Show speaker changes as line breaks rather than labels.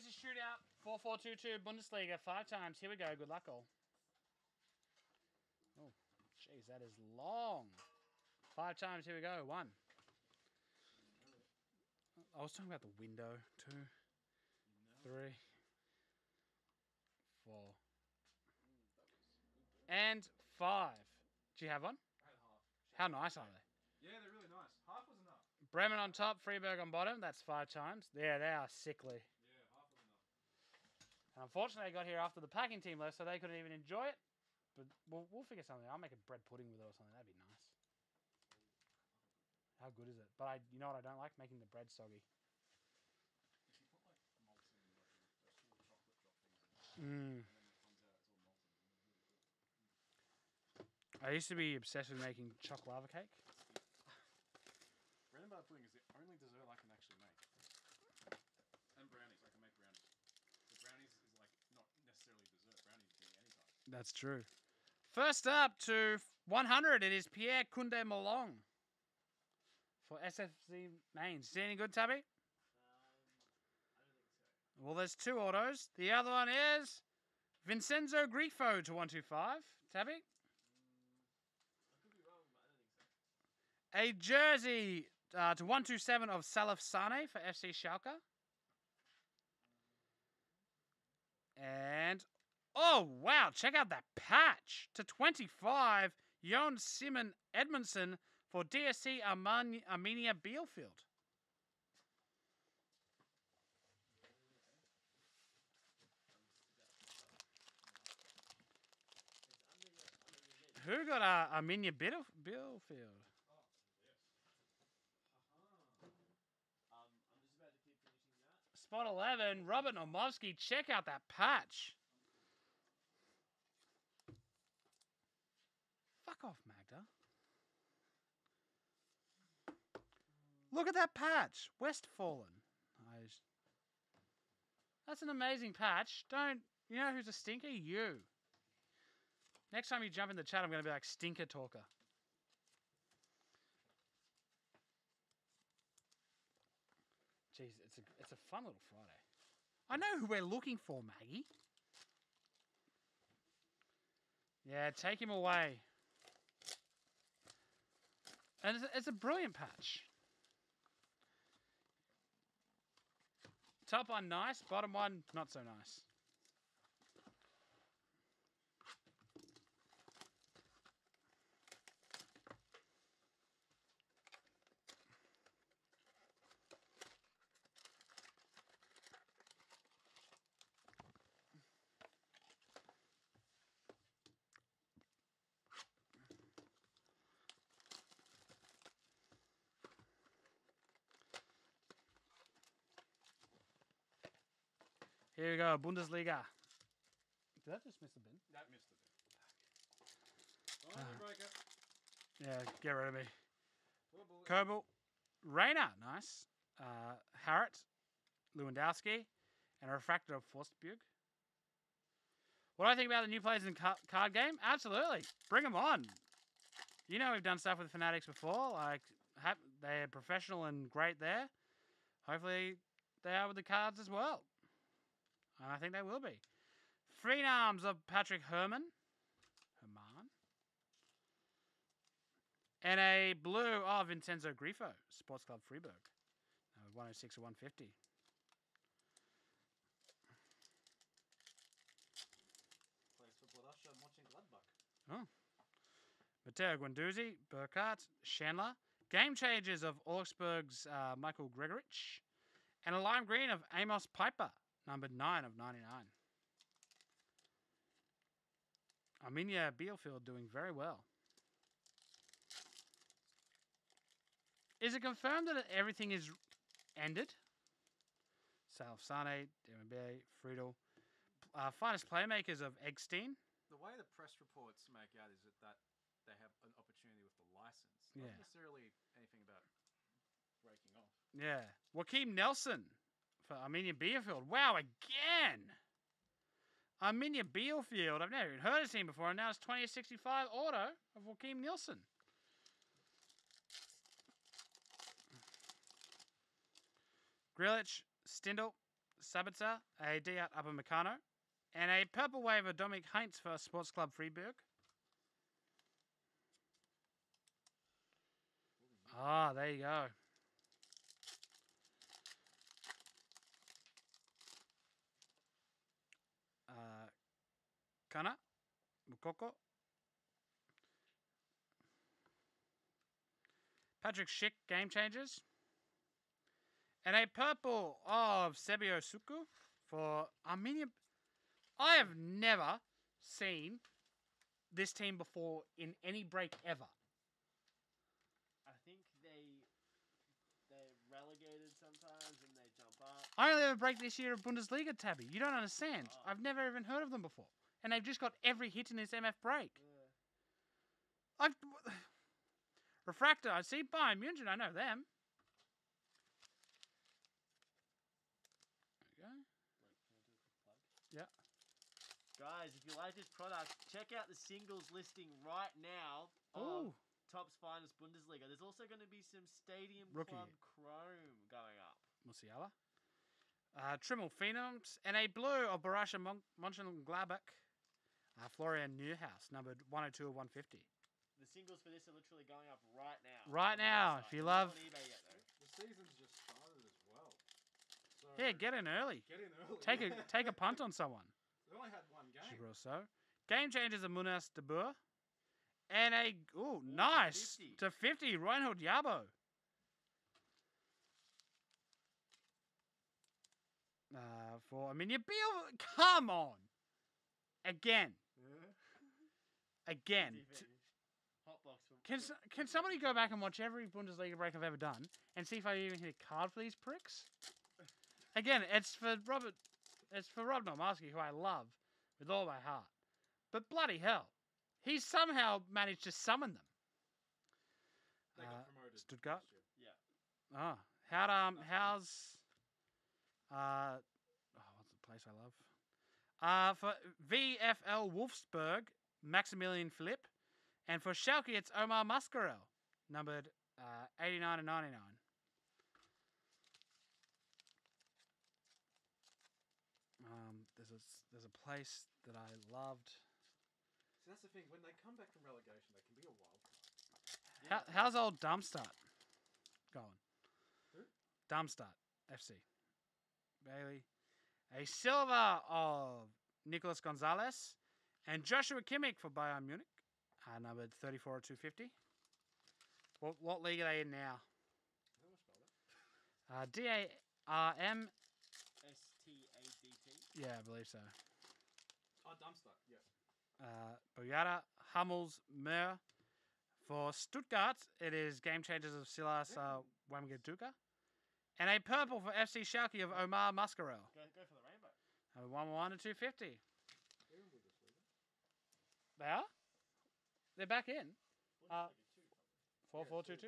Where's the shootout? 4422 Bundesliga, five times. Here we go. Good luck, all. Oh, jeez, that is long. Five times. Here we go. One. I was talking about the window. Two, three, four, and five. Do you have one? How nice are they?
Yeah, they're really nice. Half was enough.
Bremen on top, Freiburg on bottom. That's five times. Yeah, they are sickly.
Yeah, half was enough.
And unfortunately, I got here after the packing team left, so they couldn't even enjoy it. But we'll, we'll figure something. Out. I'll make a bread pudding with it or something. That'd be nice. How good is it? But I, you know what I don't like? Making the bread soggy. Mm. I used to be obsessed with making chocolate lava cake.
Bread and butter pudding is the only dessert I can actually make. And brownies, I can make brownies. But brownies is like not necessarily dessert. Brownies you can eat anytime.
That's true. First up to 100, it is Pierre Kunde Malong for SFC Mainz. See any good, Tabby? Well, there's two autos. The other one is Vincenzo Grifo to 125. Tabby? A jersey uh, to 127 of Salif Sane for FC Schalke. And oh wow, check out that patch to 25. Joan Simun Edmundsson for DSC Armani- Arminia Bielefeld. Who got uh, Arminia Biel- Bielefeld? Spot 11, Robert Nomovsky. Check out that patch. Fuck off, Magda. Look at that patch. Westfallen. That's an amazing patch. Don't. You know who's a stinker? You. Next time you jump in the chat, I'm going to be like stinker talker. Jeez, it's a it's a fun little Friday. I know who we're looking for, Maggie. Yeah, take him away. And it's a, it's a brilliant patch. Top one nice, bottom one not so nice. Here we go, Bundesliga. Did that just miss a bin?
That missed it. Finally, break it.
Yeah, get rid of me.
Poor bullet.
Kerbal, Rayner, nice. Uh, Harrod, Lewandowski, and a refractor of Forstburg. What do I think about the new players in the card game? Absolutely, bring them on. You know we've done stuff with Fanatics before. Like ha- they're professional and great there. Hopefully they are with the cards as well, and I think they will be. Free arms of Patrick Herrmann, Herrmann, and a blue of Vincenzo Grifo, Sports Club Freiburg. Uh, 106 or 150.
Plays for Borussia Mönchengladbach.
Oh. Matteo Guendouzi, Burkhardt, Chandler. Game changers of Augsburg's uh, Michael Gregoritsch. And a lime green of Amos Pieper, numbered 9 of 99. Arminia Bielefeld doing very well. Is it confirmed that everything is ended? Salif Sane, Dembele, Friedel. Uh, finest playmakers of Eggestein.
The way the press reports make out is that, that they have an opportunity with the license. Not
Yeah.
necessarily anything about breaking off.
Yeah. Joakim Nilsson for Arminia Bielefeld. Wow, again. Arminia Bielefeld. I've never even heard of him before, and now it's 2065 auto of Joakim Nilsson. Grillitsch, Stindl, Sabitzer, a Dayot Upamecano, and a purple wave of Dominique Heintz for Sports Club Freiburg. Ah, there you go. Kana, Moukoko, Patrick Schick, Game Changers, and a purple of Cebio Soukou for Arminia. I have never seen this team before in any break ever.
I think they they're relegated sometimes and they jump up.
I only ever break this year of Bundesliga, Tabby. You don't understand.
Oh.
I've never even heard of them before. And they've just got every hit in this MF break.
Yeah.
I've. Refractor, I see Bayern Munich, I know them. There we go. Yeah.
Guys, if you like this product, check out the singles listing right now of
Ooh,
Topps Finest Bundesliga. There's also going to be some Stadium
Rookie.
Club Chrome going up.
Musiala. Uh, Trimmel Phenoms, and a blue of Borussia Mon- Mönchengladbach. Uh, Florian Neuhaus, numbered 102 of 150.
The singles for this are literally going up right now.
Right now, if you
They're not
love-
on eBay yet.
The season's just started as well. So
Yeah, get in early.
get in early.
Take a take a punt on someone.
They only had one game.
Giroso. Game changes of Munas Dabbur. And a ooh,
to
nice
50.
to 50, Reinhold Yabo. Uh, for I mean, you Beal, come on, again, again. T-
finish. Hot box for-
Can s- can somebody go back and watch every Bundesliga break I've ever done and see if I even hit a card for these pricks? Again, it's for Robert, it's for Rob Nomarski, who I love with all my heart. But bloody hell, he somehow managed to summon them.
They
Uh,
got promoted.
Stuttgart?
Yeah.
Ah, how um how's uh oh, what's the place I love? Uh for VFL Wolfsburg, Maximilian Philipp, and for Schalke it's Omar Mascarell, numbered uh, 89 and 99. Um, there's a there's a place that I loved.
See, that's the thing. When they come back from relegation, they can be a wild card.
How, how's old Darmstadt going?
Who?
Darmstadt FC. Bailey. A silver of Nicolas Gonzalez and Joshua Kimmich for Bayern Munich, uh, numbered 34 or 250. What, what league are they in now?
How do I spell that?
Uh, D A R M.
S-T-A-D-T.
Yeah, I believe so.
Oh, Dumpster. Yes.
Uh, Boyata, Hummels, Mer. For Stuttgart, it is Game Changers of Silas uh, Wamangituka. And a purple for FC Schalke of Omar Mascarell.
Go, go for the rainbow.
Uh, 1 1 to 250.
They're.
They are? Back in. Uh,
two.
4 4 2 2.